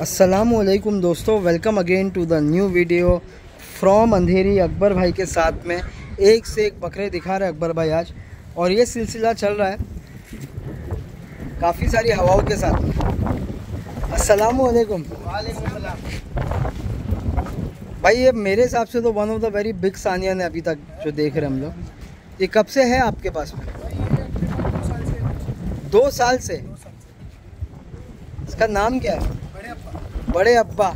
असलकुम दोस्तों welcome again to the new video from Andheri Akbar भाई के साथ में। एक से एक बकरे दिखा रहे अकबर भाई आज और ये सिलसिला चल रहा है काफ़ी सारी हवाओं के साथ। असलकुम भाई ये मेरे हिसाब से तो one of the very big सानियन है अभी तक जो देख रहे हम लोग। ये कब से है आपके पास में? दो साल से। इसका नाम क्या है? बड़े अब्बा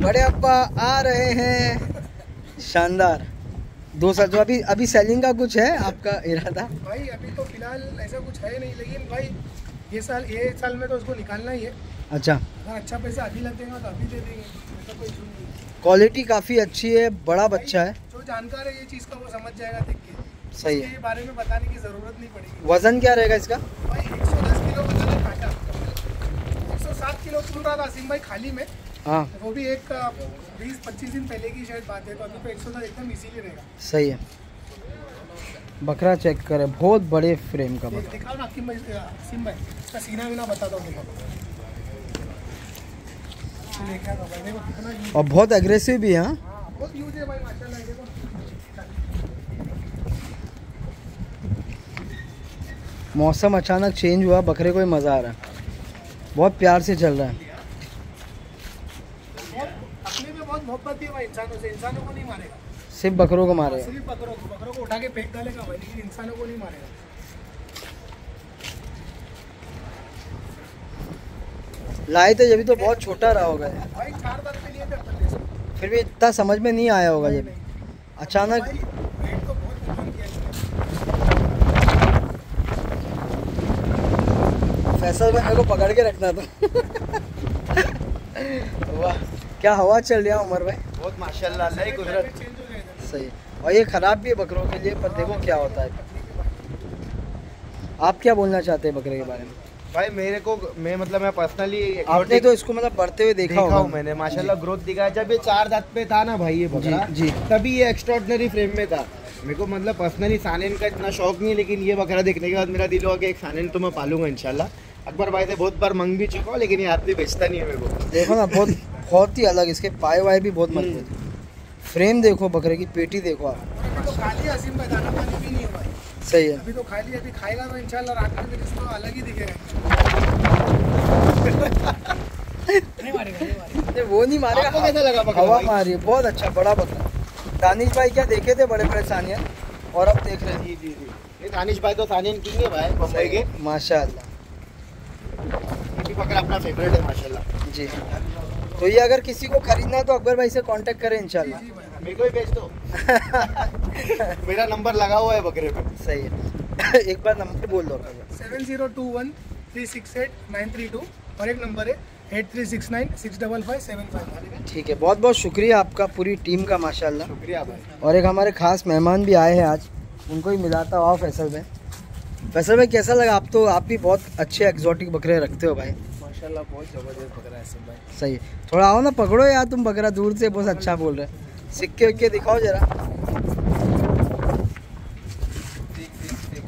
बड़े अब्बा आ रहे हैं। शानदार। दो साल तो अभी अभी सेलिंग का कुछ है आपका इरादा? भाई अभी तो फ़िलहाल ऐसा कुछ है नहीं लेकिन भाई ये साल ये साल में तो उसको निकालना ही है। अच्छा। अगर अच्छा पैसा अभी लग देगा तो अभी दे देंगे कोई क्वालिटी काफ़ी अच्छी है बड़ा बच्चा है। जो जानकार है ये चीज़ का वो समझ जाएगा देख के। सही है। बारे में बताने की ज़रूरत नहीं पड़ेगी। वज़न क्या रहेगा इसका भाई एक सौ दस किलो बताना काटा एक सौ सात किलो चुन रहा था सिंह भाई खाली में। हाँ। वो भी एक बीस पच्चीस दिन पहले की शायद बात है तो अभी तो एक सौ एकदम इसीलिए रहेगा। सही है। बकरा चेक करे बहुत बड़े फ्रेम का बकरा। दिखाओ ना अकीम भाई सिम भाई इसका सीना वीना बता दो देखो। और बहुत एग्रेसिव भी है हाँ। हाँ बहुत यूज़ है भाई माशाल्लाह देखो। मौसम अचानक चेंज हुआ बकरे को ही मज़ा आ रहा है। बहुत प्यार से चल रहा है बहुत अपने में बहुत मोहब्बत है भाई इंसानों से इंसानों को नहीं मारेगा। सिर्फ़ बकरों को मारे सिर्फ़ बकरों को बकरों को उठा के फेंक डालेगा भाई लेकिन इंसानों को नहीं मारेगा। लाए थे जब तो बहुत छोटा रहा होगा। फिर भी इतना समझ में नहीं आया होगा जब। अचानक तो फैसल में मेरे को पकड़ के रखना था। क्या हवा चल रहा है उमर भाई बहुत माशाल्लाह अल्लाह कुदरत। सही। और ये ख़राब भी है बकरों के लिए पर देखो क्या होता है। आप क्या बोलना चाहते हैं बकरे के बारे में? भाई मेरे को मैं मतलब मैं पर्सनली आपने तो इसको मतलब बढ़ते हुए देखा देखा होगा। हूँ मैंने माशाल्लाह ग्रोथ दिखा है जब ये चार दांत पे था ना भाई ये बकरा जी, जी। तभी ये एक्स्ट्रॉर्डनरी फ्रेम में था। मेरे को मतलब पर्सनली सानेन का इतना शौक नहीं है लेकिन ये बकरा देखने के बाद मेरा दिल हुआ कि एक सानेन तो मैं पालूँगा इंशाल्लाह। अकबर भाई से बहुत बार मंग भी चुका हूँ लेकिन ये आदमी बेचता नहीं है मेरे को। देखो ना बहुत बहुत ही अलग इसके पाए वाए भी बहुत मज़बूत है। फ्रेम देखो बकरे की पेटी देखो आप। तो सही है। अभी तो अभी खाएगा तो इंशाल्लाह रात में इसको अलग ही दिखेगा। नहीं मारेगा नहीं मारेगा। वो नहीं मारेगा। आपको कैसा लगा बकरा हवा? मारी है बहुत अच्छा बड़ा बकरा। दानिश भाई क्या देखे थे? बड़े बड़े सानिया। और अब देख रहे हैं। जी जी जी। दानिश भाई तो सानियन किंग है भाई बम्बई के। माशाल्लाह। ये भी बकरा अपना फेवरेट है माशाल्लाह। जी। तो ये अगर किसी को खरीदना है तो अकबर भाई से कांटेक्ट करें इंशाल्लाह। मेरे को ही भेज दो। मेरा नंबर लगा हुआ है बकरे पे। सही है। एक बार नंबर बोल दो seven zero two one three six eight nine three two और एक नंबर है eight three six nine six double five seven five. ठीक है बहुत बहुत शुक्रिया आपका पूरी टीम का माशाल्लाह। शुक्रिया भाई। और एक हमारे खास मेहमान भी आए हैं आज। उनको ही मिलाता हुआ फैसल भाई फैसल भाई कैसा लगा? आप तो आप भी बहुत अच्छे एक्जॉटिक बकरे रखते हो भाई। माशाल्लाह बहुत ज़बरदस्त बकरा है भाई। सही थोड़ा आओ ना पकड़ो यार तुम बकरा दूर से बहुत अच्छा बोल रहे हैं। सिक्के विक्के दिखाओ जरा।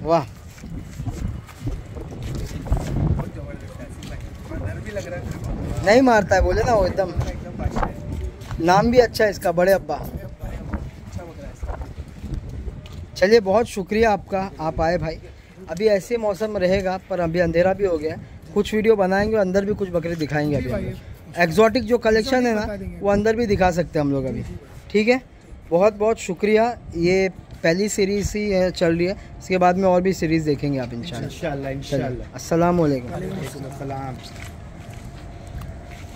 वाह। नहीं मारता है बोले ना वो एकदम। नाम भी अच्छा है इसका बड़े अब्बा। चलिए बहुत शुक्रिया आपका आप आए भाई। अभी ऐसे मौसम रहेगा पर अभी अंधेरा भी हो गया कुछ वीडियो बनाएँगे और अंदर भी कुछ बकरे दिखाएँगे अभी एग्जॉटिक एक्जॉटिक जो कलेक्शन है ना वो अंदर भी दिखा सकते हैं हम लोग अभी। ठीक है? बहुत बहुत शुक्रिया। ये पहली सीरीज़ ही है चल रही है। इसके बाद में और भी सीरीज़ देखेंगे आप इंशाल्लाह। इंशाल्लाह अस्सलाम वालेकुम